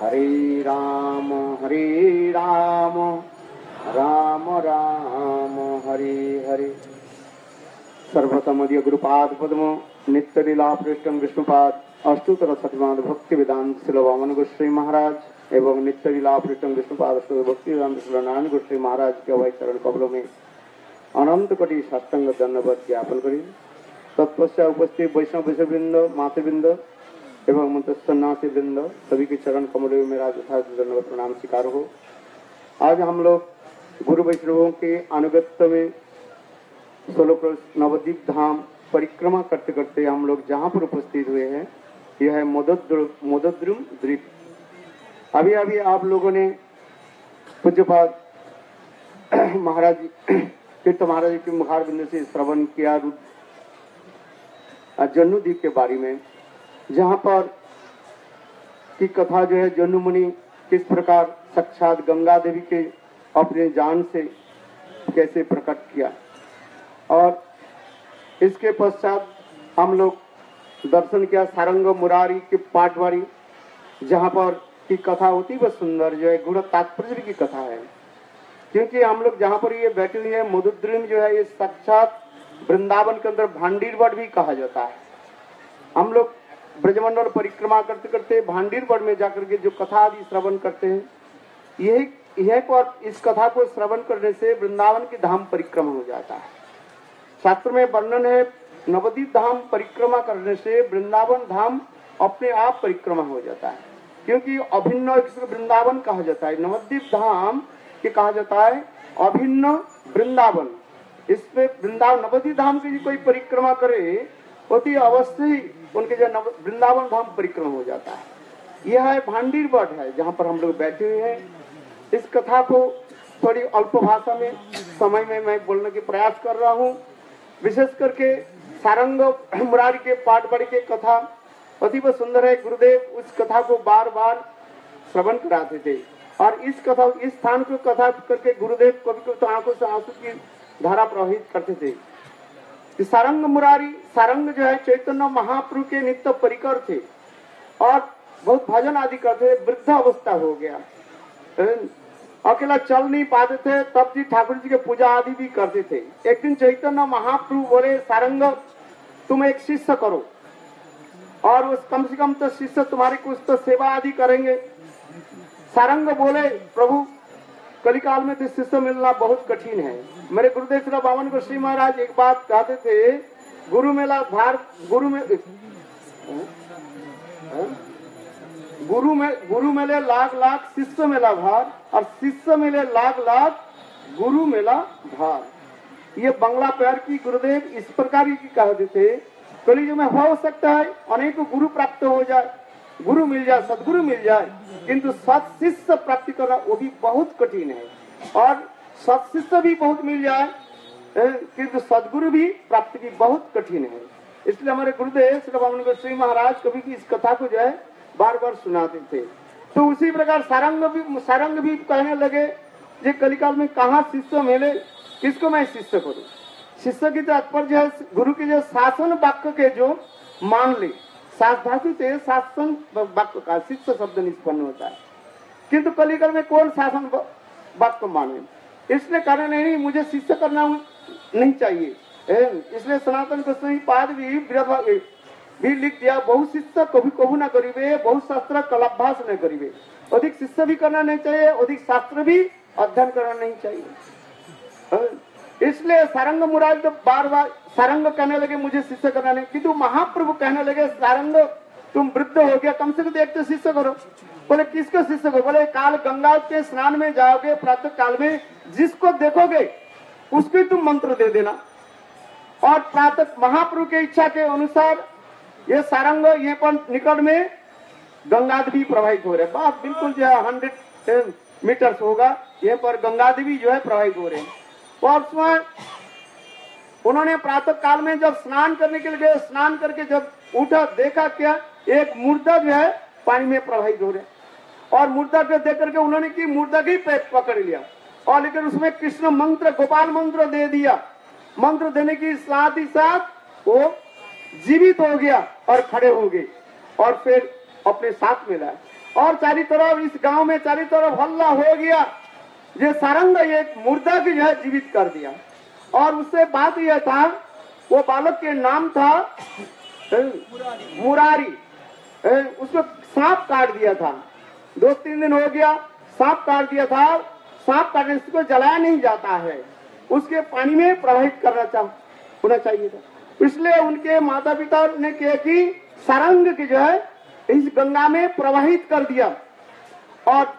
हरे राम हरे राम राम राम हरे हरे सर्वसमदीय गुरुपाद पद्म नित्य लीला पृष्ठम विष्णुपाद अष्टोत्तर सतमाद भक्ति वेदांत शिल वामन गोस्वामी महाराज एवं नित्य लीला पृष्ठम विष्णुपाद अष्टोत्तर भक्ति वेदांत शिल नारायण गोस्वामी महाराज के अवय चरण कबलों में अनंत कोटि सत्संग धन्यवाद ज्ञापन करी तत्पश्चात एवं मंत्र सन्यासी सभी के चरण कमलों में मेरा यथार्थ धन्यवाद प्रणाम स्वीकार हो। आज हम लोग गुरु वैष्णवों के अनुगत्य में सोलो नवद्वीप धाम परिक्रमा करते करते हम लोग जहाँ पर उपस्थित हुए हैं, यह है मोदद्रुम द्वीप। अभी अभी आप लोगों ने पूज्यपाद महाराज, तीर्थ महाराज के मुखार बिंदु से श्रवण किया जन्नू द्वीप के बारे में। जहाँ पर की कथा जो है जन्नू मुनि किस प्रकार साक्षात गंगा देवी के अपने जान से कैसे प्रकट किया। और इसके पश्चात हम लोग दर्शन किया सारंग मुरारी के पाटवारी, जहाँ पर की कथा होती वह सुंदर, जो है गुण तात्पर्य की कथा है। क्योंकि हम लोग जहाँ पर ये बैठे हुए हैं, मधुद्रीम जो है ये साक्षात वृंदावन के अंदर भांडीर भी कहा जाता है। हम लोग ब्रजमंडल परिक्रमा करते करते भांडीर में जाकर के जो कथा आदि श्रवण करते हैं, यही, यह पर इस कथा को श्रवण करने से वृंदावन की धाम परिक्रमा हो जाता है। शास्त्र में वर्णन है, नवदीप धाम परिक्रमा करने से वृंदावन धाम अपने आप परिक्रमा हो जाता है। क्योंकि अभिन्न वृंदावन कहा जाता है। नवद्वीप धाम के कहा जाता है, अभिन्न वृंदावन। इसमें वृंदावन, नवदीप धाम की कोई परिक्रमा करे होती अवश्य उनके जो वृंदावन धाम परिक्रम हो जाता है। यह है भांडीर बट है, जहाँ पर हम लोग बैठे हुए हैं। इस कथा को थोड़ी अल्प भाषा में, समय में मैं बोलने की प्रयास कर रहा हूँ। विशेष करके सारंग मुरारी के पाठ बड़ी के कथा अतीब सुंदर है। गुरुदेव उस कथा को बार बार श्रवण कराते थे। और इस कथा, इस स्थान को कथा करके गुरुदेव कभी कभी तो आँखों से आँसू की धारा प्रवाहित करते थे। सारंग मुरारी, सारंग जो है चैतन्य महाप्रभु के नित्य परिकर थे और बहुत भजन आदि करते वृद्ध अवस्था हो गया। अकेला चल नहीं पाते थे, तब जी ठाकुर जी के पूजा आदि भी करते थे। एक दिन चैतन्य महाप्रभु बोले, सारंग, तुम एक शिष्य करो और उस कम से कम तो शिष्य तुम्हारी कुछ तो सेवा आदि करेंगे। सारंग बोले, प्रभु कलिकाल में तो शिष्य मिलना बहुत कठिन है। मेरे गुरुदेव श्री बावन को श्री महाराज एक बात कहते थे, गुरु मेला भार, गुरु में गुरु में, गुरु मेले लाख लाख शिष्य मेला भार, और शिष्य मेले लाख लाख गुरु मेला भार। ये बंगला प्यार की गुरुदेव इस प्रकार की कह देते, कलयुग में हो सकता है अनेक गुरु प्राप्त हो जाए। गुरु मिल जाए, सदगुरु मिल जाए, किंतु सत शिष्य प्राप्ति करना वो भी बहुत कठिन है। और सत शिष्य भी बहुत मिल जाए किंतु सदगुरु भी प्राप्ति भी बहुत कठिन है। इसलिए हमारे गुरुदेव श्री श्री महाराज कभी की इस कथा को जो है बार बार सुनाते थे तो उसी प्रकार सारंग भी सारंग भी कहने लगे ये कलिकाल में कहा शिष्य मिले, किसको मैं शिष्य करूँ? शिष्य की तात्पर्य है, गुरु के जो शासन वाक्य के जो मान ले धातु से शासन वाक्य का शिष्य शब्द निष्पन्न होता है। किंतु कलिकाल में कौन शासन वाक्य माने? इसलिए कारण नहीं, मुझे शिष्य करना नहीं चाहिए। इसलिए सनातन गोस्वामी पाद भी भी लिख दिया बहुत शिष्य कभी कभू ना करीबे बहुत शास्त्र कलाभ्यास न करीबे। अधिक शिष्य भी करना नहीं चाहिए, अधिक शास्त्र भी अध्ययन करना नहीं चाहिए। इसलिए सारंग मुराद तो बार बार सारंग कहने लगे, मुझे शिष्य करना किंतु महाप्रभु कहने लगे, सारंग, तुम वृद्ध हो गया, कम से कम एक तो शिष्य करो। बोले, किसको शिष्य करो? बोले, काल गंगा के स्नान में जाओगे, प्रातः काल में जिसको देखोगे, उसको तुम मंत्र दे देना। और प्रातः महाप्रभु के इच्छा के अनुसार ये सारंग, ये पर निकट में गंगा देवी प्रवाहित हो रहे बात बिल्कुल जो है हंड्रेड मीटर होगा, ये पर गंगा देवी जो है प्रवाहित हो रहे हैं। और उसमें उन्होंने प्रातः काल में जब स्नान करने के लिए गए स्नान करके जब उठा, देखा क्या, एक मुर्दा जो है पानी में प्रवाहित हो रहे और मुर्दा को देख करके उन्होंने की मुर्दा की पेट पकड़ लिया। और लेकिन उसमें कृष्ण मंत्र, गोपाल मंत्र दे दिया। मंत्र देने की साथ ही साथ वो जीवित हो गया और खड़े हो गए और फिर अपने साथ में लाए। और चारी तरफ़, इस गाँव में चारी तरफ़ हल्ला हो गया। ये सारंग एक मुर्दा की जो जीवित कर दिया। और उससे बात यह था, वो बालक के नाम था मुरारी। उसको सांप काट दिया था। दो तीन दिन हो गया, सांप काट दिया था। सांप काटने से जलाया नहीं जाता है। उसके पानी में प्रवाहित करना चाह, होना चाहिए था। इसलिए उनके माता पिता ने किया कि सारंग की जो है, इस गंगा में प्रवाहित कर दिया। और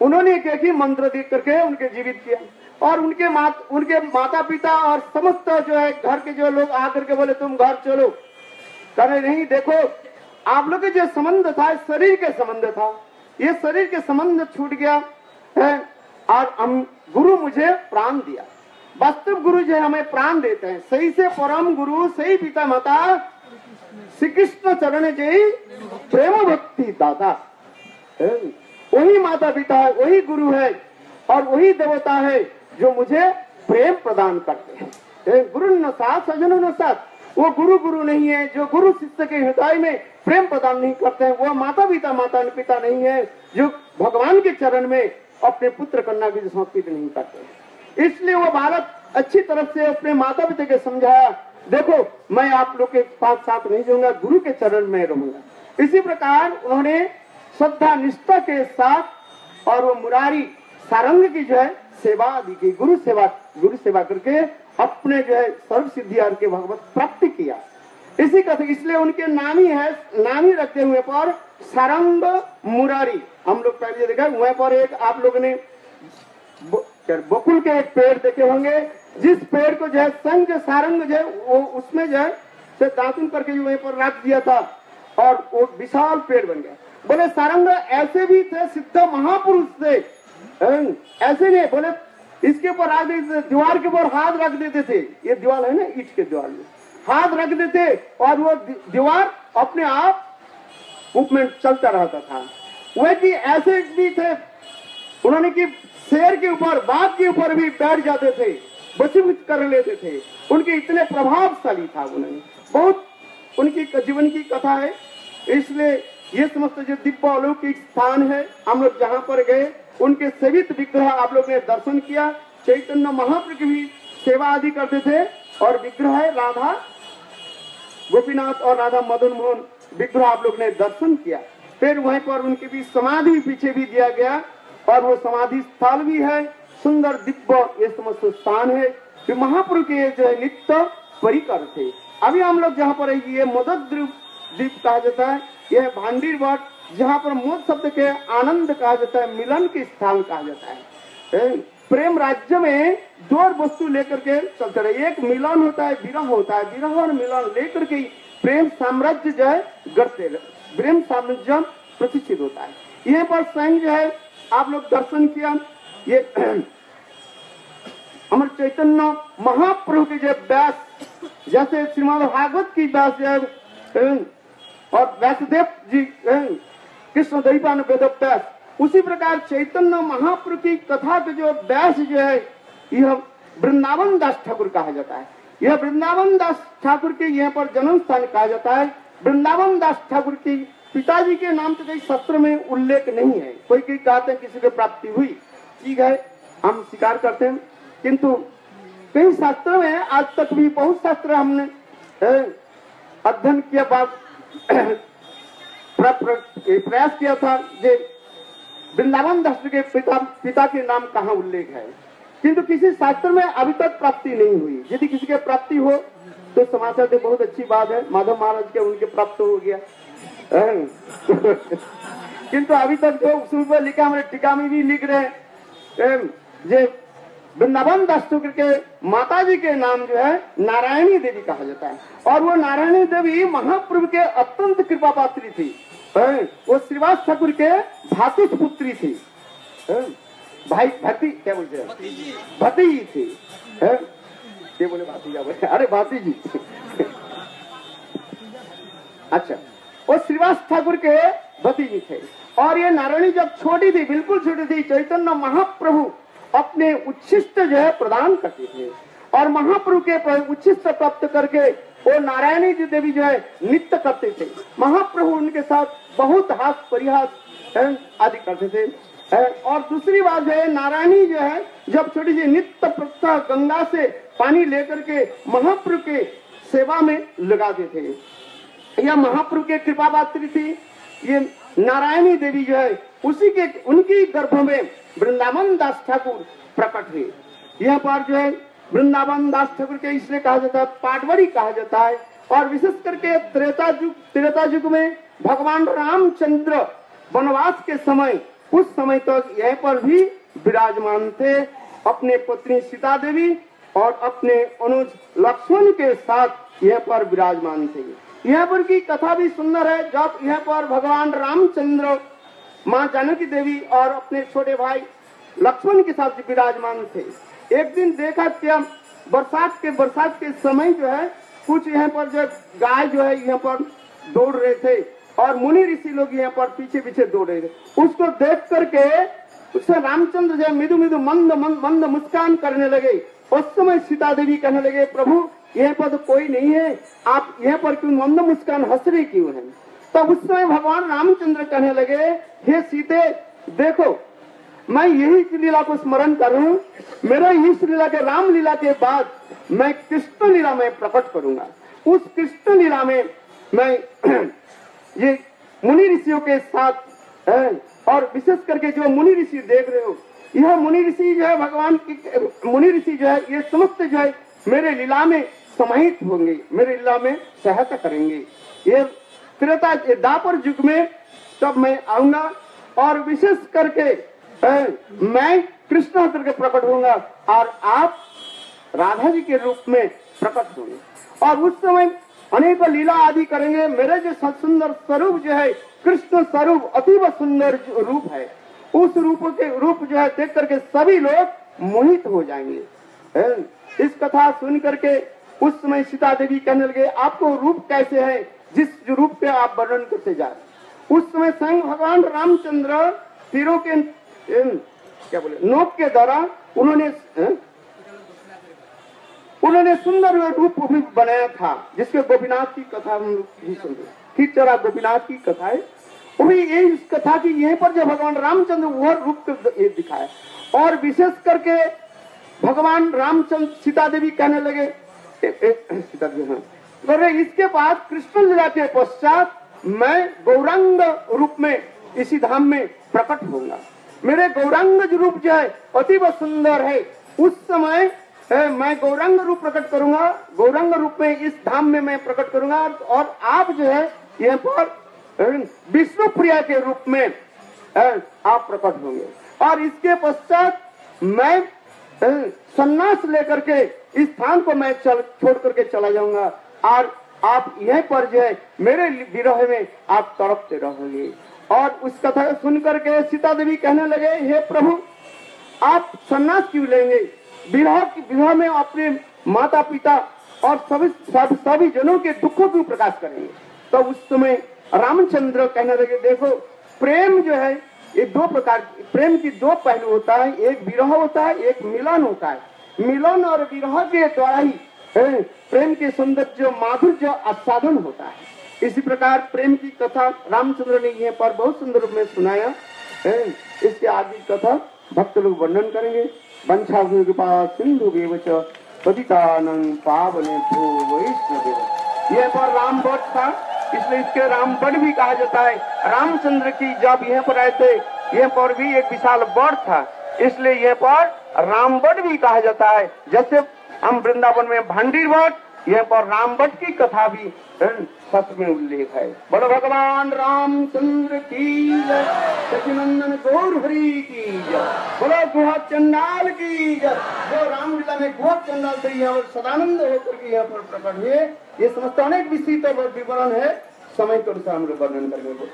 उन्होंने एक एक कि मंत्र दे करके उनके जीवित किया। और उनके मात, उनके माता पिता और समस्त जो है घर के जो लोग आकर के बोले तुम घर चलो। करे नहीं देखो आप लोग के जो संबंध था शरीर के संबंध था। ये शरीर के संबंध छूट गया है और हम गुरु मुझे प्राण दिया। वास्तव गुरु जो है हमें प्राण देते हैं। सही से परम गुरु सही पिता माता श्री कृष्ण चरण जय प्रेम भक्ति दादा है। वही माता पिता है, वही गुरु है और वही देवता है जो मुझे प्रेम प्रदान करते हैं। गुरु न साथ, सजन न साथ। वो गुरु गुरु नहीं है, जो गुरु शिष्य के हृदय में प्रेम प्रदान नहीं करते हैं, वो माता पिता माता पिता नहीं है, जो भगवान के चरण में अपने पुत्र कन्या की समर्पित नहीं करते इसलिए वो बालक अच्छी तरह से अपने माता पिता के समझाया, देखो, मैं आप लोग के साथ साथ नहीं जाऊँगा, गुरु के चरण में रहूँगा। इसी प्रकार उन्होंने श्रद्धा निष्ठा के साथ और वो मुरारी सारंग की जो है सेवा आदि की गुरु सेवा गुरु सेवा करके अपने जो है सर्व सिद्धि के भगवत प्राप्त किया। इसी कथा, इसलिए उनके नाम ही है, नाम ही रखते हुए पर सारंग मुरारी। हम लोग पहले देखा, वहाँ पर एक आप लोग ने बकुल के एक पेड़ देखे होंगे, जिस पेड़ को जो है संग सारंग जो है, वो उसमें जो है दातुन करके वहीं पर रख दिया था, और वो विशाल पेड़ बन गया। बोले, सारंग, ऐसे भी थे सिद्ध महापुरुष थे। ऐसे नहीं, बोले, इसके ऊपर रख देते दीवार के ऊपर हाथ रख देते थे। ये दीवार है ना, ईट के दीवार में। हाथ रख देते, और वो दीवार अपने आप मूवमेंट चलता रहता था। वह कि ऐसे भी थे, उन्होंने कि शेर के ऊपर, बाघ के ऊपर भी बैठ जाते थे वशीभूत कर लेते थे। उनके इतने प्रभावशाली था उन्होंने बहुत उनकी जीवन की कथा है, इसलिए ये समस्त जो दिव्य अलौकिक स्थान है, हम लोग जहाँ पर गए, उनके सेवित विग्रह आप लोग ने दर्शन किया। चैतन्य महाप्रभु की भी सेवा आदि करते थे, और विग्रह है राधा गोपीनाथ और राधा मदन मोहन विग्रह आप लोग ने दर्शन किया। फिर वहीं पर उनके भी समाधि पीछे भी दिया गया, और वो समाधि स्थल भी है, सुंदर दिव्य ये समस्त स्थान है। कि महाप्रभु के जो है नित्य परिकर थे। अभी हम लोग जहाँ पर ये मदद द्वीप कहा जाता है। यह भांडीर वट जहाँ पर मोद शब्द के आनंद कहा जाता है, मिलन के स्थान कहा जाता है? प्रेम राज्य में दो वस्तु लेकर के चलते रहे। एक मिलन होता है, विरह होता है। विरह और मिलन लेकर के प्रेम साम्राज्य जो है, गढ़ते प्रेम साम्राज्य प्रतिष्ठित होता है। यहाँ पर स्वयं जो है, आप लोग दर्शन किया। ये अमर चैतन्य महाप्रभु के जो व्यास, जैसे श्रीमद भागवत की व्यास जो और व्यासदेव जी कृष्ण दैवान वेद व्यास उसी प्रकार चैतन्य महाप्रभु की कथा के जो व्यास जो है, यह वृंदावन दास ठाकुर कहा जाता है। यह वृंदावन दास ठाकुर के यहाँ पर जन्म स्थान कहा जाता है। वृंदावन दास ठाकुर की पिताजी के नाम तो कहीं शास्त्र में उल्लेख नहीं है। कोई कोई कहते हैं किसी को प्राप्ति हुई। ठीक है, हम स्वीकार करते हैं। किंतु कई शास्त्र में आज तक भी बहुत शास्त्र हमने अध्ययन किया प्र- प्रयास किया था जे वृंदावन दास के पिता पिता के नाम कहाँ उल्लेख है। किंतु किसी शास्त्र में अभी तक प्राप्ति नहीं हुई। यदि किसी के प्राप्ति हो तो समाचार दे, बहुत अच्छी बात है। माधव महाराज के उनके प्राप्त हो गया? किंतु अभी तक जो उस लिखा, हमारे टीका में भी लिख रहे हैं? जे वृंदावन दास ठाकुर के माता जी के नाम जो है नारायणी देवी कहा जाता है। और वो नारायणी देवी महाप्रभु के अत्यंत कृपा पात्री थी वो श्रीवास ठाकुर के भातुष पुत्री थी। भाई भती क्या बोलते हैं? भतीजी। थी। हैं? क्या बोले भातीजा बोले। अरे भातीजी। अच्छा वो श्रीवास ठाकुर के भतीजी थे। और ये नारायणी जब छोटी थी बिल्कुल छोटी थी चैतन्य महाप्रभु अपने उच्छिष्ट जो है प्रदान करते थे। और महाप्रभु के उच्छिष्ट प्राप्त करके वो नारायणी जी देवी जो है नित्य करते थे। महाप्रभु उनके साथ बहुत हास परिहास आदि करते थे। और दूसरी बात जो है, नारायणी जो है, जब छोटी सी नित्य प्रथा गंगा से पानी लेकर के महाप्रभु के सेवा में लगाते थे। यह महाप्रभु के कृपा पात्री थी, ये नारायणी देवी जो है, उसी के, उनकी गर्भ में वृंदावन दास ठाकुर प्रकट हुए। यह पर जो है, वृंदावन दास ठाकुर के इसलिए कहा जाता है, पाटवरी कहा जाता है, और विशेष करके त्रेता युग त्रेता युग में भगवान रामचंद्र वनवास के समय, उस समय तक तो यह पर भी विराजमान थे। अपने पत्नी सीता देवी और अपने अनुज लक्ष्मण के साथ यह पर विराजमान थे। यहाँ पर की कथा भी सुंदर है, जब यहाँ पर भगवान रामचंद्र माँ जानकी देवी और अपने छोटे भाई लक्ष्मण के साथ विराजमान थे। एक दिन देखा क्या बरसात के बरसात के समय जो है, कुछ यहाँ पर जो गाय जो है, यहाँ पर दौड़ रहे थे और मुनि ऋषि लोग यहाँ पर पीछे पीछे दौड़ रहे थे। उसको देख करके उससे रामचंद्र जो मिदु मिदु मंद मंद मंद मुस्कान करने लगे। उस समय सीता देवी कहने लगे, प्रभु, यहाँ पर तो कोई नहीं है। आप यहाँ पर क्यों मंद मुस्कान, हंस रहे क्यों है? तो उस समय भगवान रामचंद्र कहने लगे, हे सीते, देखो, मैं यही लीला को स्मरण करूँ मेरे इस लीला के राम लीला के बाद मैं कृष्ण लीला में प्रकट करूँगा। उस कृष्ण लीला में मैं ये मुनि ऋषियों के साथ और विशेष करके जो मुनि ऋषि देख रहे हो, यह मुनि ऋषि जो है भगवान की, मुनि ऋषि जो है, ये समस्त जो है मेरे लीला में समाहित होंगे, मेरे लीला में सहायता करेंगे। ये त्रेता दापर युग में तब मैं आऊँगा और विशेष करके मैं कृष्ण होकर के प्रकट होऊँगा और आप राधा जी के रूप में प्रकट होंगे। और उस समय अनेक लीला आदि करेंगे। मेरे जो सुंदर स्वरूप जो है, कृष्ण स्वरूप अतीब सुंदर रूप है। उस रूप के रूप जो है, देख करके सभी लोग मोहित हो जाएँगे। इस कथा सुन करके उस समय सीता देवी कहने लगे, आपको रूप कैसे है? जिस रूप पे आप वर्णन करते जा रहे उस समय स्वयं भगवान रामचंद्र तीरों के क्या बोले, नोक के द्वारा उन्होंने उन्होंने सुंदर रूप भी बनाया था जिसके गोपीनाथ की कथा हम भी सुन रहे चरा गोपीनाथ की कथा है वही ये इस कथा की, यहीं पर जो भगवान रामचंद्र वह रूप दिखाया। और विशेष करके भगवान रामचंद्र सीता देवी कहने लगे सीता देवी हाँ। इसके बाद कृष्ण लीला के पश्चात मैं गौरांग रूप में, इसी धाम में प्रकट होऊँगा। मेरे गौरांग रूप जो है, अतीब सुंदर है। उस समय मैं गौरंग रूप प्रकट करूँगा। गौरंग रूप में इस धाम में मैं प्रकट करूँगा। और आप जो है, यहाँ पर विष्णु प्रिया के रूप में आप प्रकट होंगे। और इसके पश्चात मैं सन्यास लेकर के इस स्थान को मैं चल, छोड़ करके चला जाऊँगा। और आप यह पर जो है मेरे विरोह में आप तड़पते रहोगे। और उस कथा सुन करके सीता देवी कहने लगे हे प्रभु आप सन्यास क्यों लेंगे? विवाह की विवाह में अपने माता पिता और सभी सब, जनों के दुखों को प्रकाश करेंगे? तो उस समय रामचंद्र कहने लगे देखो प्रेम जो है ये दो प्रकार प्रेम की दो पहलू होता है। एक विरह होता है एक मिलन होता है। मिलन और विरह के द्वारा ही प्रेम के सुंदर सौंदर्य, माधुर्य, आस्वादन होता है। इसी प्रकार प्रेम की कथा रामचंद्र ने यह पर बहुत सुंदर रूप में सुनाया है। इसके आगे कथा भक्त लोग वर्णन करेंगे। वंशा कृपा, सिंधु पावने वैष्णव यह पर राम बट था, इसलिए इसके राम बट भी कहा जाता है। रामचंद्र की जब यहाँ पर आए थे, यह पर भी एक विशाल बट था, इसलिए यह पर राम बट भी कहा जाता है। जैसे हम वृंदावन में भंडीर बट यहाँ पर राम भट्ट की कथा भी सच में उल्लेख है। बड़ भगवान, रामचंद्र की सचिनंदन गौर हरी की बोलो गुहा चंडाल की जो रामलीला में गुहा चंडाल से यहाँ पर सदानंद होकर के यहाँ पर प्रकट हुए। ये समस्त अनेक विस्तृत विवरण है। समय के अनुसार हम लोग वर्णन करेंगे।